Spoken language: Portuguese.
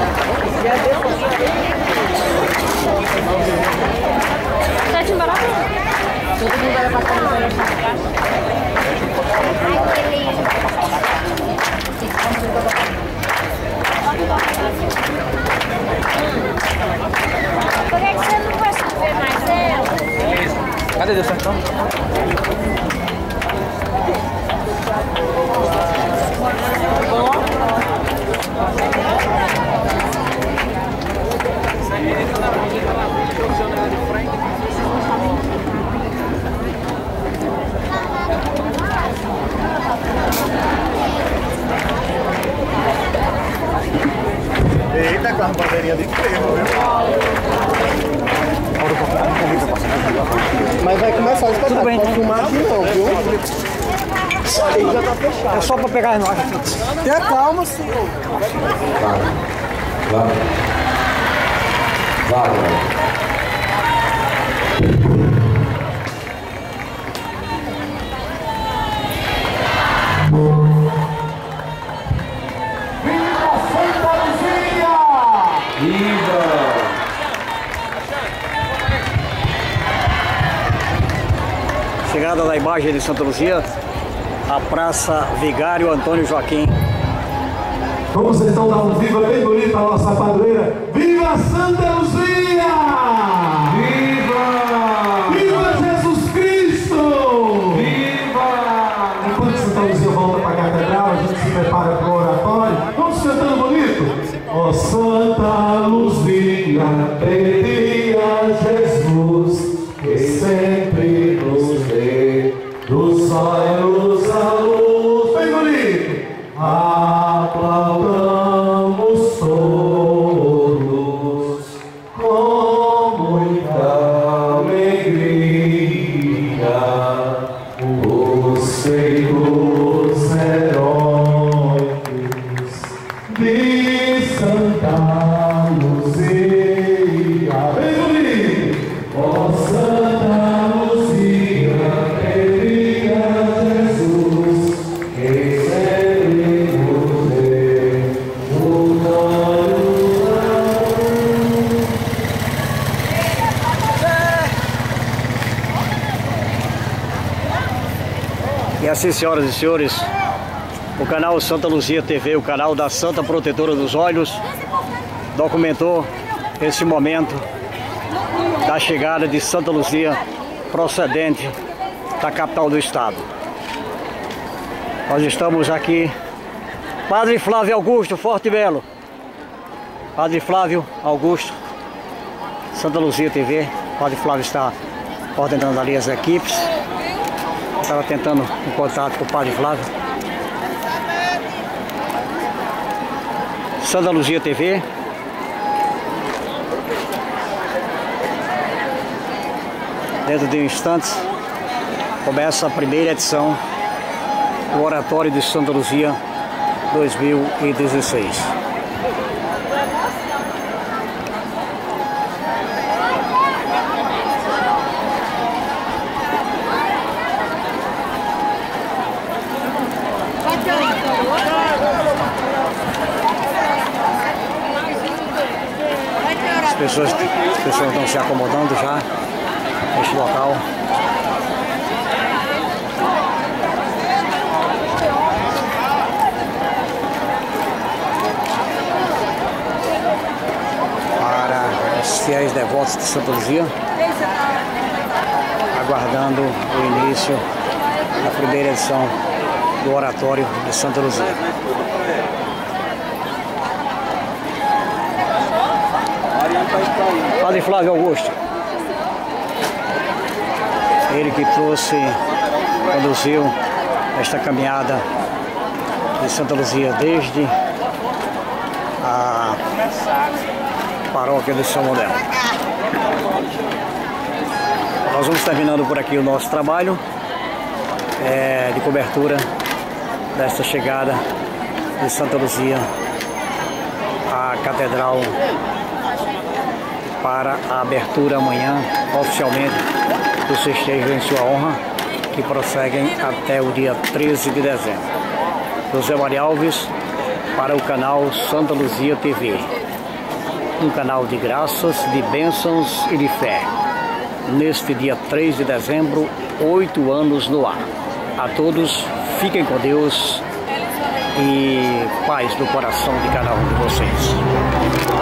Tá Sete barata? Todo mundo vai passar pra cá. Ai, que. Por que você não vai ver mais ela? Cadê o então? Bandeirinha de ferro, viu? Mas vai começar o espetáculo. bem, Pode né? filmar aqui não, viu? Aí já tá fechado. É só pra pegar as notas. Tenha calma, senhor. Vai. Vai, vai. Chegada da imagem de Santa Luzia, a Praça Vigário Antônio Joaquim. Como vocês estão dando viva bem bonita a nossa padroeira. Viva Santa Luzia! Viva! Viva Jesus Cristo! Viva! Enquanto Santa Luzia volta para a catedral, a gente se prepara para o oratório. Vamos cantando bonito? Ó Santa de Santa Luzia. Bem bonito! Ó Jesus, que sempre nos dê o E assim, senhoras e senhores, o canal Santa Luzia TV, o canal da Santa Protetora dos Olhos, documentou esse momento da chegada de Santa Luzia procedente da capital do estado. Nós estamos aqui, Padre Flávio Augusto, Forte Belo. Padre Flávio Augusto, Santa Luzia TV. Padre Flávio está coordenando ali as equipes. Estava tentando um contato com o Padre Flávio. Santa Luzia TV. Dentro de instantes começa a primeira edição do Oratório de Santa Luzia 2016. Pessoas, as pessoas estão se acomodando já neste local. Para os fiéis devotos de Santa Luzia, aguardando o início da primeira edição do Oratório de Santa Luzia. Padre Flávio Augusto. Ele que trouxe, conduziu esta caminhada de Santa Luzia desde a paróquia de São Modelo. Nós vamos terminando por aqui o nosso trabalho é, de cobertura desta chegada de Santa Luzia à Catedral para a abertura amanhã, oficialmente, dos festejos em sua honra, que prosseguem até o dia 13 de dezembro. José Maria Alves, para o canal Santa Luzia TV. Um canal de graças, de bênçãos e de fé. Neste dia 3 de dezembro, oito anos no ar. A todos, fiquem com Deus e paz no coração de cada um de vocês.